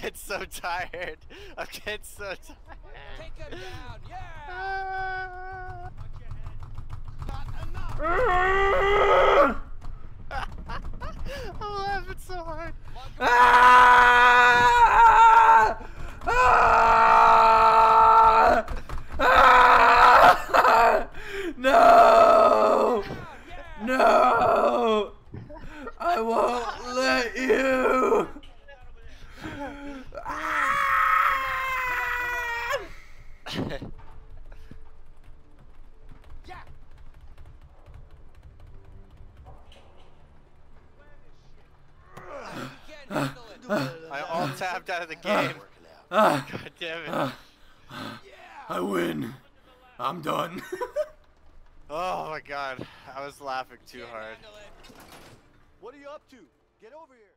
getting so tired. I'm getting so tired. Take him down, yeah! Ah. I'm laughing so hard. Game. God damn it. Ah! I win. I'm done. Oh my god. I was laughing too hard. What are you up to? Get over here.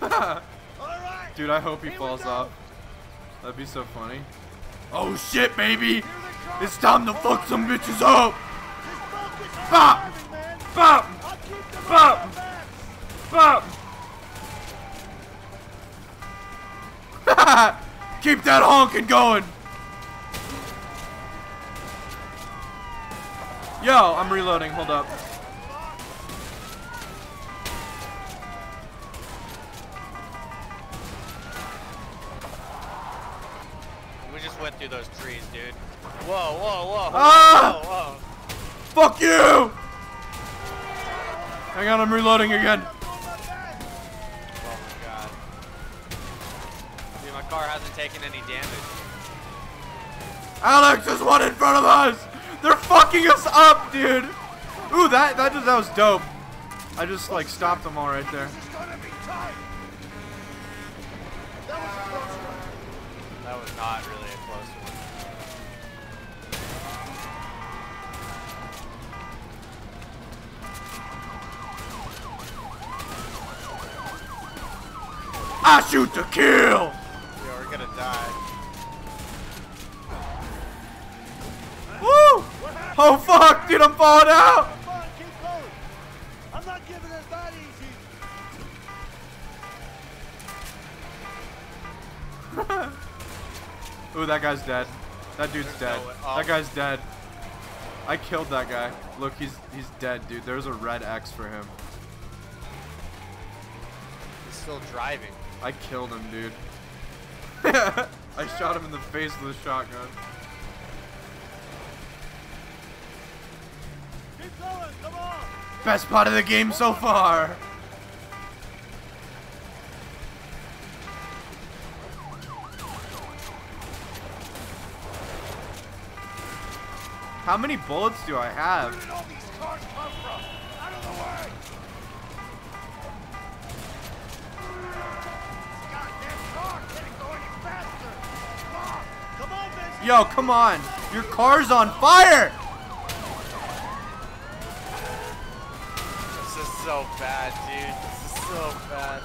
Dude, I hope he falls off. That'd be so funny. Oh shit, baby! Here they come! It's time to fuck some bitches up! Just focus on Bop! Bop! I'll keep them Bop! on their backs. Bop! Keep that honking going! Yo, I'm reloading, hold up. Whoa, whoa. Ah! Whoa, whoa. Fuck you! Hang on, I'm reloading again. Oh my god. Dude, my car hasn't taken any damage. Alex is one in front of us! They're fucking us up, dude! Ooh, that that that was dope. I just like stopped them all right there. This is gonna be tight! That was a close one. That was not really I shoot to kill! Yeah, we're gonna die. Woo! Oh fuck, dude, I'm falling out! Come on, keep going! I'm not giving it that easy! Ooh, that guy's dead. That dude's dead. no oh. That guy's dead. I killed that guy. Look, he's he's dead, dude. There's a red X for him. He's still driving. I killed him, dude. I shot him in the face with a shotgun. Keep going, come on! Best part of the game so far. How many bullets do I have? Yo, come on. Your car's on fire. This is so bad, dude. This is so bad.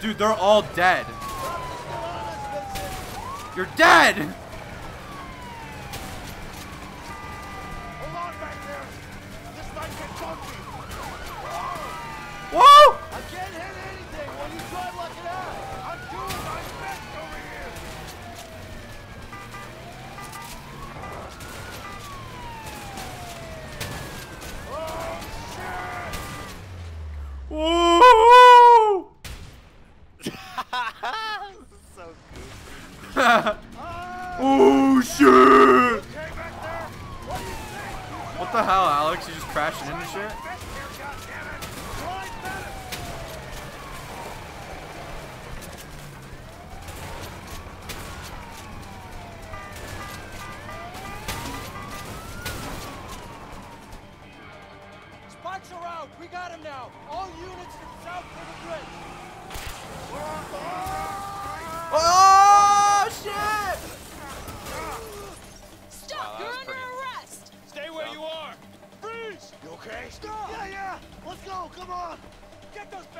Dude, they're all dead. Stop this Villainous, Vincent! You're dead. Hold on back there! This might get funky! Whoa! I can't hit anything when you try like it out! I'm doing my shit!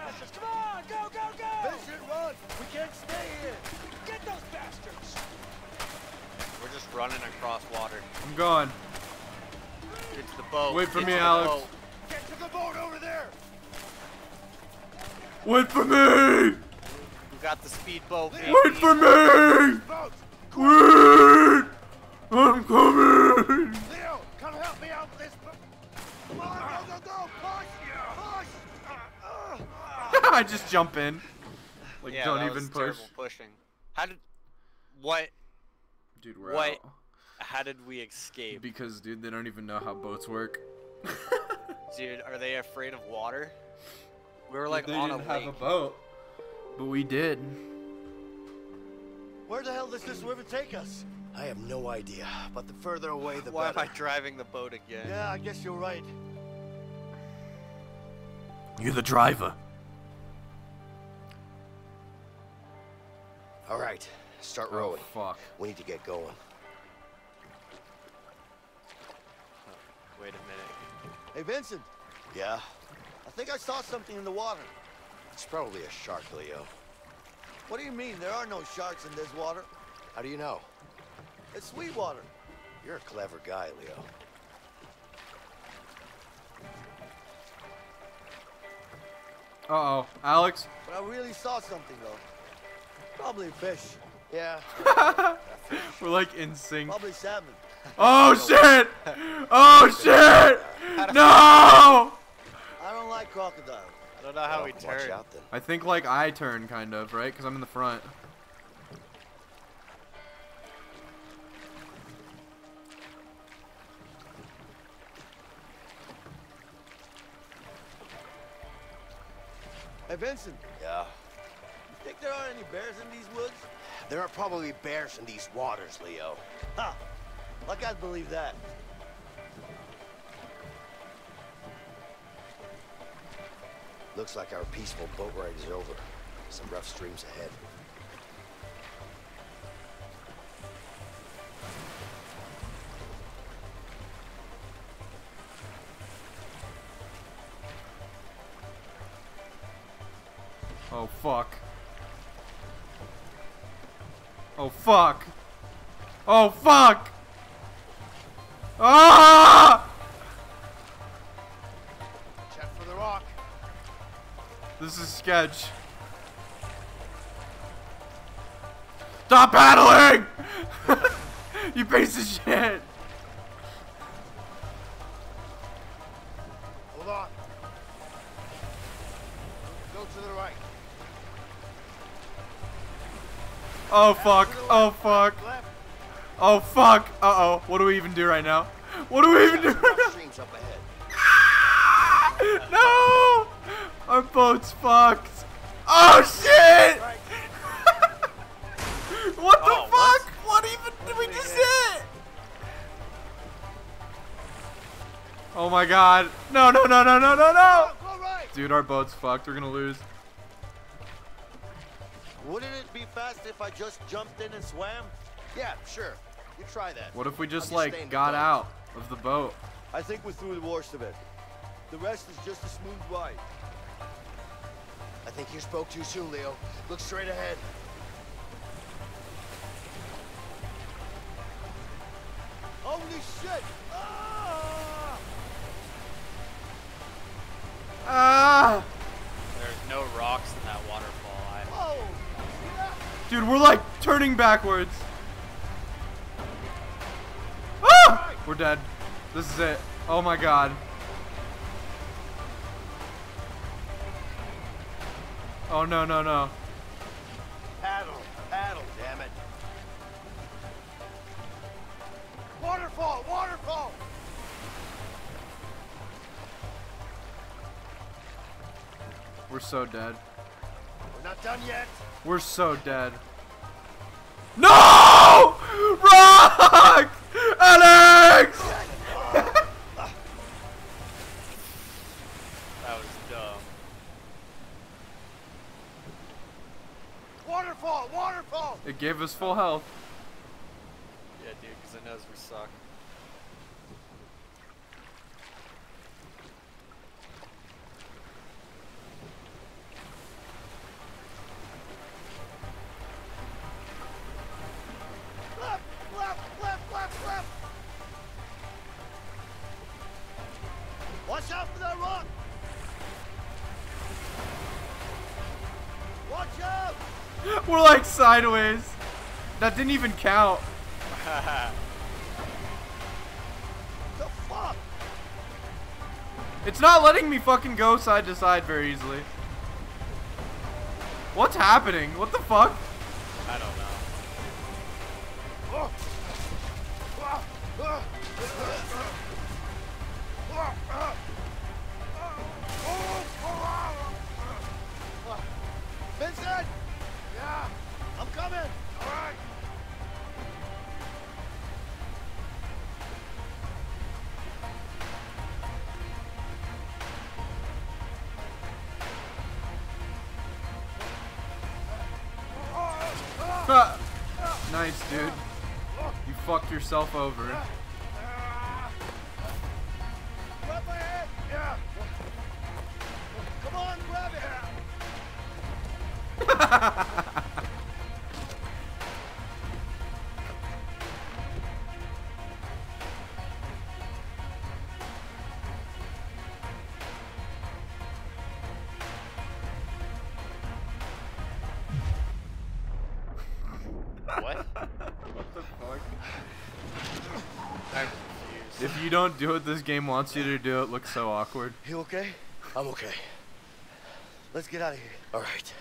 Bastards. Come on. Go, go, go. Vincent, run! We can't stay here! Get those bastards. We're just running across water. I'm going. Get to the boat. Wait for Get me, Alex. boat. Get to the boat over there! Wait for me! We got the speedboat. baby. Wait for me! Boat! Wait! I'm coming! I just jump in. Like, Yeah, don't that even was push. pushing. How did? What? Dude, we're What? out. How did we escape? Because, dude, they don't even know how boats work. Dude, are they afraid of water? We were like they on didn't a have lake. a boat. But we did. Where the hell does this river take us? I have no idea, but the further away the Why am better. I driving the boat again? Yeah, I guess you're right. You're the driver. All right, start Oh, rowing. fuck. We need to get going. Wait a minute. Hey, Vincent, Yeah? I think I saw something in the water. It's probably a shark, Leo. What do you mean? There are no sharks in this water. How do you know? It's sweet water. You're a clever guy, Leo. Uh oh. Alex? But I really saw something, though. Probably fish. Yeah. We're like in sync. Probably salmon. Oh shit! Oh shit! No! I don't like crocodile. I don't know how Well, we watch turned. out then. I think like I turn kind of, right? Because I'm in the front. Hey, Vincent, Yeah. think there are any bears in these woods? There are probably bears in these waters, Leo. Ha! Like I'd believe that. Looks like our peaceful boat ride is over. Some rough streams ahead. Oh fuck. Oh fuck. Oh fuck! Ah! Check for the rock. This is sketch. Stop paddling! you piece of shit! Hold on. Go to the right. Oh fuck, oh fuck, oh fuck, uh oh. What do we even do right now? What do we even do right rough streams up ahead. now? No! Our boat's fucked. Oh shit! What the Oh, fuck? what? What even did we just hit? Oh my god. No, no, no, no, no, no, no! Go, go right. Dude, our boat's fucked. We're gonna lose. Wouldn't it be fast if I just jumped in and swam? Yeah, sure. You try that. What if we just, just like, stay in the got out of the boat? I think we're through the worst of it. The rest is just a smooth ride. I think you spoke too soon, Leo. Look straight ahead. Holy shit! Ah! Ah! There's no rocks Dude, we're like turning backwards. Ah! We're dead. This is it. Oh my god. Oh no, no, no. Paddle, paddle, damn it. Waterfall, waterfall! We're so dead. We're not done yet. We're so dead. No! Rock! Alex! That was dumb. Waterfall! Waterfall! It gave us full health. Yeah, dude, because it knows we suck. We're like sideways. That didn't even count. The fuck? It's not letting me fucking go side to side very easily. What's happening? What the fuck? Ah. nice, dude. You fucked yourself over. Grab my head. Yeah. Come on, grab it. don't do what this game wants you to do, it looks so awkward. You okay? I'm okay. Let's get out of here. All right.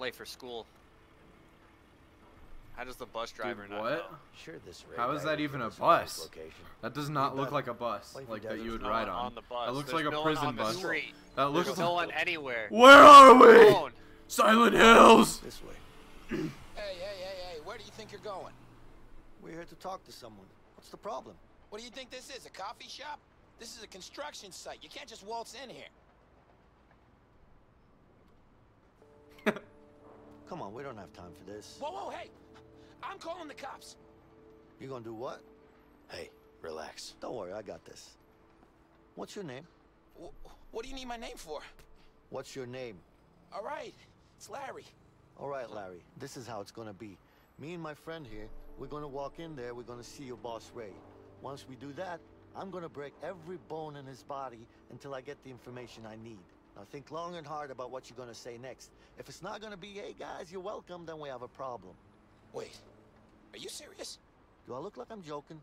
Late for school. How does the bus driver Dude, not what? know? Sure, this How is that even a bus? Location. That does not look like a bus, like that you would No ride on. on the bus. That looks There's like a no one prison on the bus. street. That looks There's like. no one anywhere. Where are we? Phone. Silent Hills. This way. Hey, hey, hey, hey, where do you think you're going? We're here to talk to someone. What's the problem? What do you think this is, a coffee shop? This is a construction site. You can't just waltz in here. Come on, we don't have time for this. Whoa, whoa, hey! I'm calling the cops. You gonna do what? Hey, relax. Don't worry, I got this. What's your name? Wh- what do you need my name for? What's your name? All right, it's Larry. All right, Larry. This is how it's gonna be. Me and my friend here, we're gonna walk in there. We're gonna see your boss Ray. Once we do that, I'm gonna break every bone in his body until I get the information I need. Now think long and hard about what you're gonna say next. If it's not gonna be, hey guys, you're welcome, then we have a problem. Wait, are you serious? Do I look like I'm joking?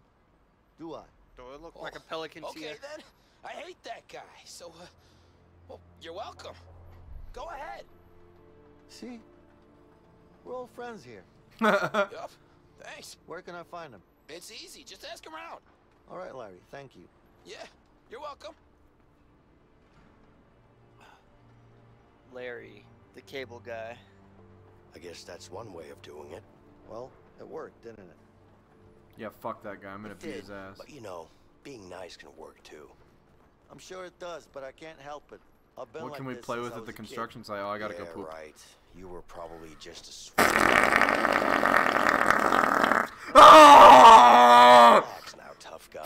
Do I? Do I look like a pelican to you? Okay then. I hate that guy. So, uh, well, you're welcome. Go ahead. See? We're all friends here. Yup. Thanks. Where can I find him? It's easy. Just ask around. All right, Larry. Thank you. Yeah, you're welcome. Larry, the cable guy. I guess that's one way of doing it. Well, it worked, didn't it? yeah, fuck that guy. I'm gonna It beat did, his ass. But you know, being nice can work too. I'm sure it does, but I can't help it. I've been What like can we this play with at the was kid. construction site? Oh, I gotta go poop. right. You were probably just a sweet Ah! relax now, tough guy.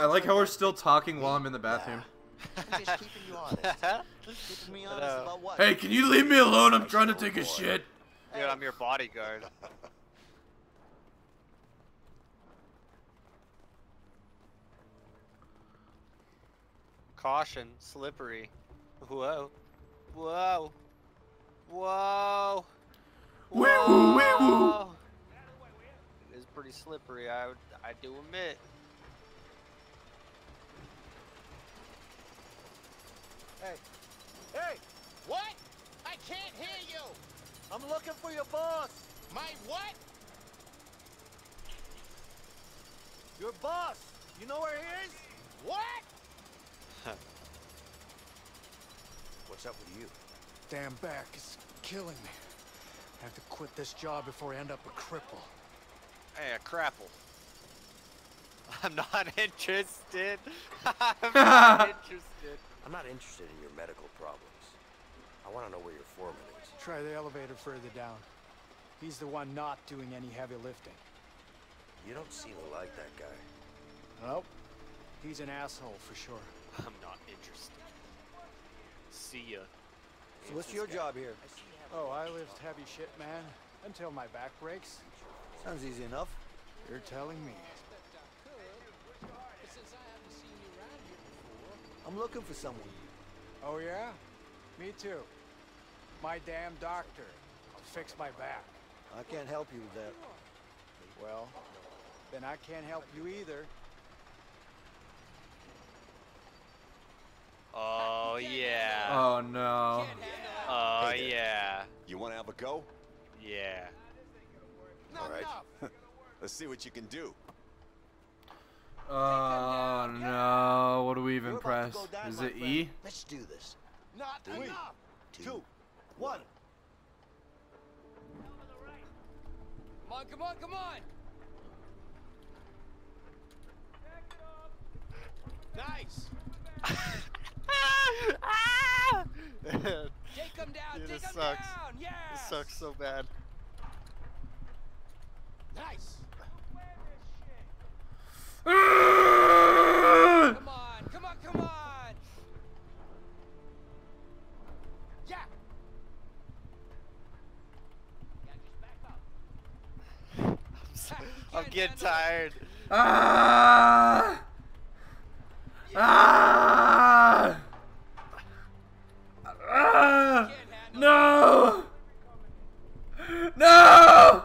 I like how we're still talking while I'm in the bathroom. I'm just keeping you honest. keeping me honest about what? Hey, can you leave me alone? I'm trying to take a shit. Dude, I'm your bodyguard. Caution, slippery. Whoa. Whoa. Whoa. Wee woo, wee woo. Whoa. It is pretty slippery, I I do admit. Hey, hey, I'm looking for your boss. My what? Your boss. You know where he is? What? What's up with you? Damn back is killing me. I have to quit this job before I end up a cripple. Hey, a crapple. I'm not interested. I'm not interested. I'm not interested in your medical problems. I want to know where your foreman is. Try the elevator further down. He's the one not doing any heavy lifting. You don't seem to like that guy. Nope. He's an asshole for sure. I'm not interested. See ya. So what's your job here? Oh, I lift heavy shit, man, until my back breaks. Sounds easy enough. You're telling me. I'm looking for someone. Oh, yeah? Me too. My damn doctor. I'll fix my back. I can't help you with that. Well, then I can't help you either. Oh yeah. Oh no. Oh Hey yeah. You want to have a go? Yeah. All right. Let's see what you can do. Oh no. What do we even press? go down, Is it friend. E? Let's do this. Not Three, enough. two, One. Come on, come on, come on. Nice. Take him down. Dude, take him sucks. down. Yeah. This sucks so bad. Nice. I'm tired. Ah! Ah! Ah! No! No!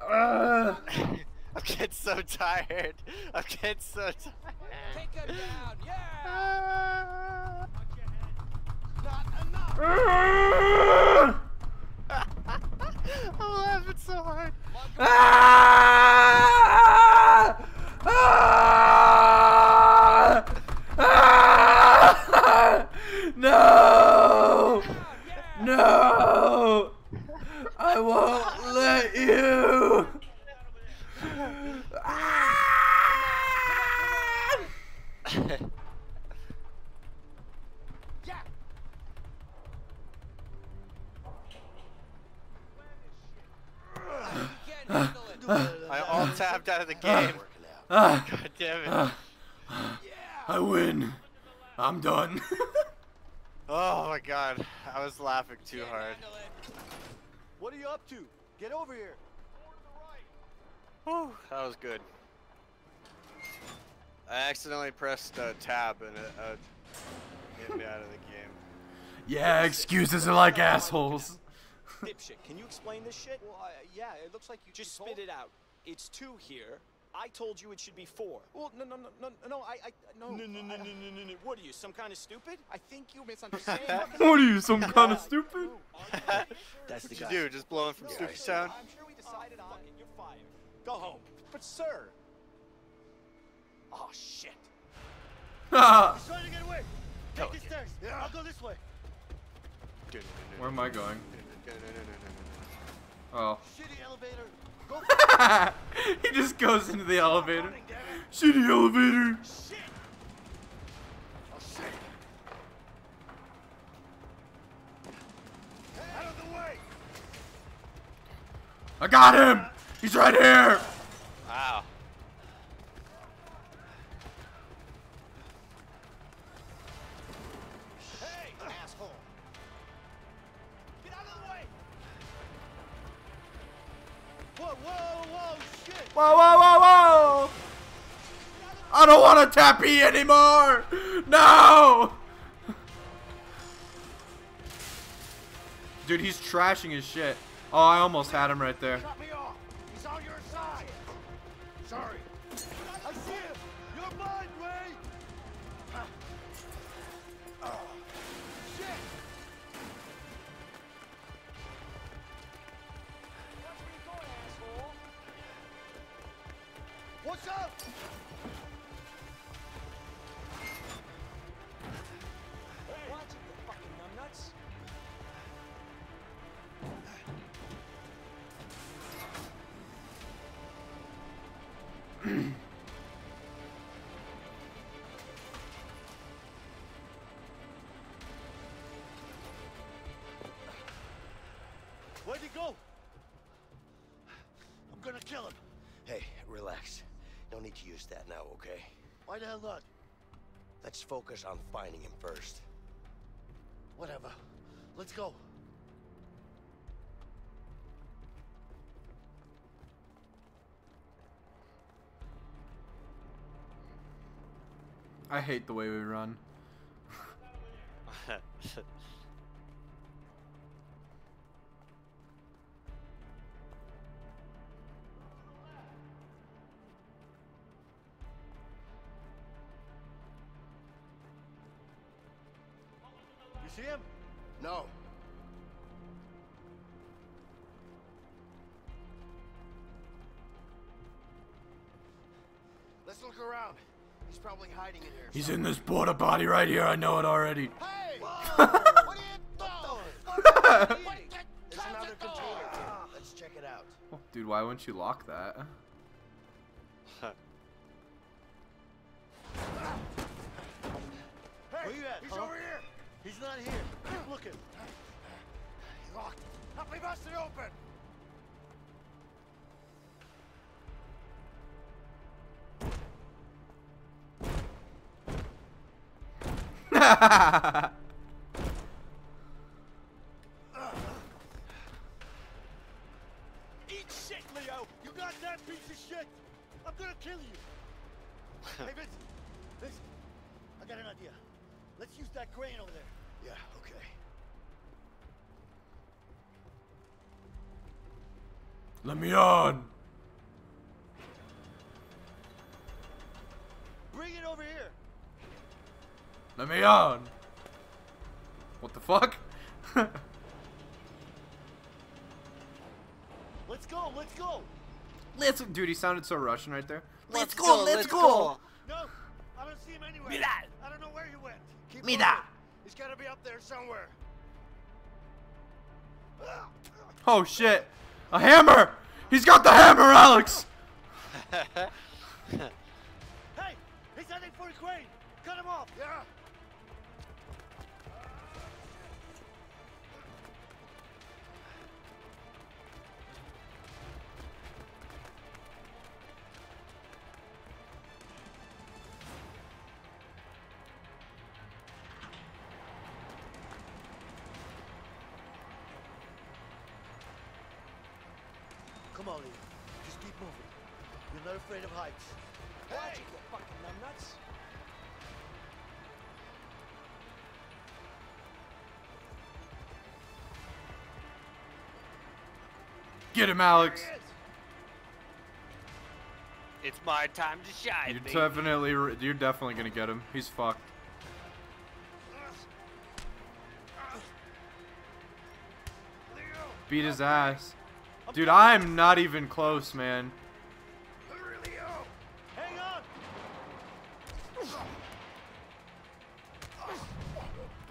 Ah! I'm getting so tired. I'm getting so tired. Take him down. Yeah. Ah. Not enough. Ah! I'm laughing so hard. Ah! I won't let you! Ah! Yeah. You can't handle it. I all tapped out of the game. working. Ah! God damn it. Ah! I win. I'm done. Oh my god. I was laughing too hard. Handle it. What are you up to? Get over here. Whew, that was good. I accidentally pressed uh, tab and it uh, hit me out of the game. yeah, excuses are like assholes. Dipshit, can you explain this shit? Well, uh, yeah, it looks like you Just spit it out. It's two here. I told you it should be four. Well, no, no, no, no, no, I, I, no. No, no, no, no, no, no, no. What are you, some kind of stupid? I think you misunderstand. What are you, some kind of stupid? That's the What'd you guy. do? Just blowing from Yeah, Stupid see. Town? I'm sure we decided on Fucking, you're fired. Go home. But sir, Oh, shit. Ah! He's trying to get away. Take the stairs. I'll go this way. Where am I going? Oh. Shitty elevator. He just goes into the elevator. Shitty elevator. The. I got him. He's right here. Wow. Whoa, whoa, whoa. Whoa, whoa, whoa, whoa. I don't want to tap E anymore. No. Dude, he's trashing his shit. Oh, I almost had him right there. cut me off. He's on your side. Sorry. Where'd he go? I'm gonna kill him. Hey, relax. No need to use that now, okay? Why the hell not? Let's focus on finding him first. Whatever. Let's go. I hate the way we run. look around. He's probably hiding in here. He's in this border body right here. I know it already. Hey! what are you doing? There's another container. Let's check it out. Dude, why wouldn't you lock that? Hey, Where you at, He's huh? over here. He's not here. Keep looking. He's locked. Help me bust it open. Eat shit, Leo. You goddamn piece of shit. I'm gonna kill you. hey, Vince. Vince. I got an idea. Let's use that crane over there. Yeah, okay. Let me on. Bring it over here. Let me on. What the fuck? Let's go. Let's go. let's dude, he sounded so Russian right there. Let's go, let's go. No, I don't see him anywhere. Mira. I don't know where he went. Keep Mira. moving. He's gotta be up there somewhere. Oh shit. A hammer! He's got the hammer, Alex! Hey, he's heading for the crane. Cut him off. Yeah. Come on, Leo. Just keep moving. You're not afraid of heights. Watch it, you fucking numbnuts. Get him, Alex. It's my time to shine, You're baby. definitely, you're definitely gonna get him. He's fucked. Beat his ass. Dude, I'm not even close, man.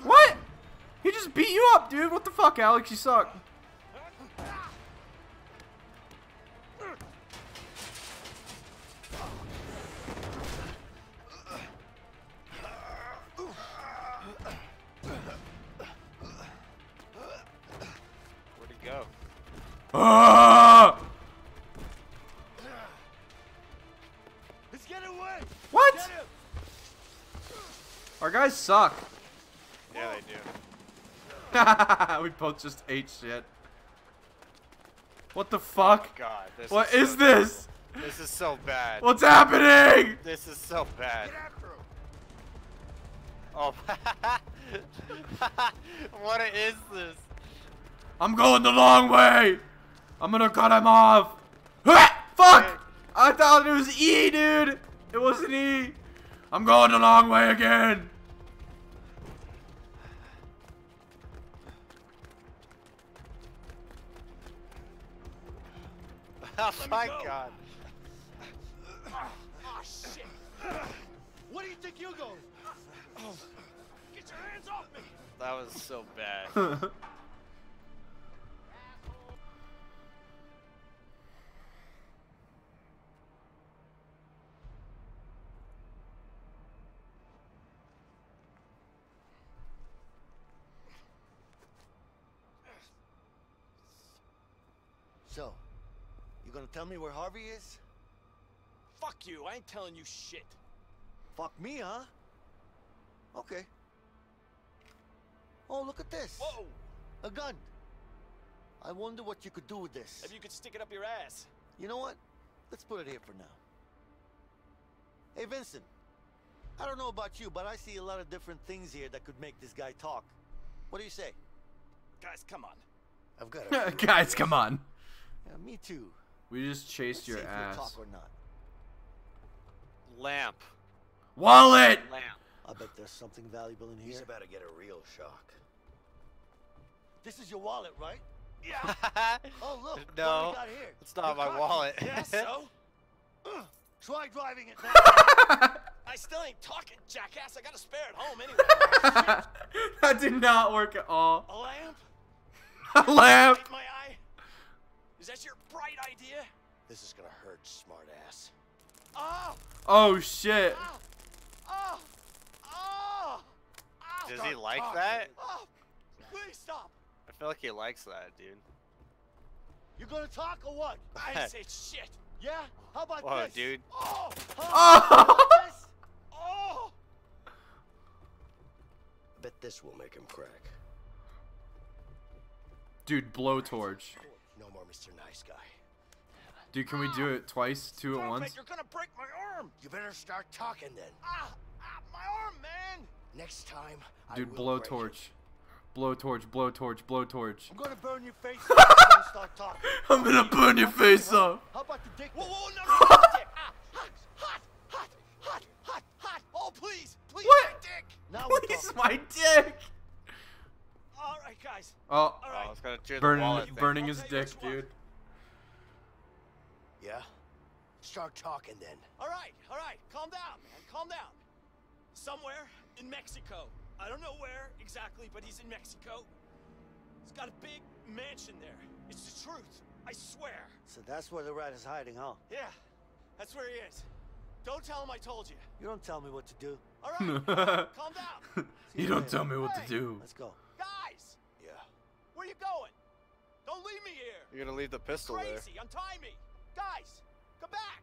What? He just beat you up, dude. What the fuck, Alex? You suck. Guys suck. Yeah, they do. we both just ate shit. What the fuck? God, this What is is so- this? This is so bad. What's happening? This is so bad. Get after him. Oh, what is this? I'm going the long way. I'm gonna cut him off. Ah, Fuck! I thought it was E, dude. It wasn't E. I'm going the long way again. oh my go. god. oh shit. What do you think you go? Oh. Get your hands off me. That was so bad. tell me where Harvey is? Fuck you, I ain't telling you shit. Fuck me, huh? Okay. Oh, look at this. Whoa! A gun. I wonder what you could do with this. Maybe you could stick it up your ass. You know what? Let's put it here for now. Hey, Vincent. I don't know about you, but I see a lot of different things here that could make this guy talk. What do you say? Guys, come on. I've got a Guys, come on. Yeah, me too. We just chased Let's your see if he'll ass. talk or not. Lamp. Wallet! Lamp. I bet there's something valuable in here. He's about to get a real shock. This is your wallet, right? Yeah. Oh, look. what no, we got here? it's not Your my car wallet. keys. yeah, so? Ugh, Try driving it now. I still ain't talking, jackass. I got a spare at home anyway. that did not work at all. a lamp? A lamp! Is that your bright idea? This is gonna hurt, smartass. Oh! Oh shit. Oh! Oh! Oh! oh. Does he like oh! that? Oh! Please stop! I feel like he likes that, dude. You gonna talk or what? I didn't say shit. Yeah? How about Whoa, this? dude. Oh! Oh! Oh! Bet this will make him crack. Dude, blowtorch. No more Mr. Nice Guy. Dude, can we do it twice? Two at once? it! You're gonna break my arm! You better start talking then. Ah! ah my arm, man! Next time, I Dude, will break it. blowtorch. Blowtorch, blowtorch, blowtorch. I'm gonna burn your face off if you don't start talking. I'm gonna burn your face off. How about the dick? Whoa, then? whoa, no, no, no, dick! Ah! Hot, hot, hot, hot, hot, hot! Oh, please, please, What? my dick! Now we're Please, talking. my dick. All right, guys. Oh, All Oh, right. I was gonna do the burning, wallet burning his dick, what you want. dude. Yeah? Start talking then. All right, all right. Calm down, man. Calm down. Somewhere in Mexico. I don't know where exactly, but he's in Mexico. He's got a big mansion there. It's the truth. I swear. So that's where the rat is hiding, huh? Yeah, that's where he is. Don't tell him I told you. You don't tell me what to do. All right, calm down. you don't tell me what to do. Let's go. Where you going? Don't leave me here. You're gonna leave the pistol there. Crazy. Untie me. Guys, come back.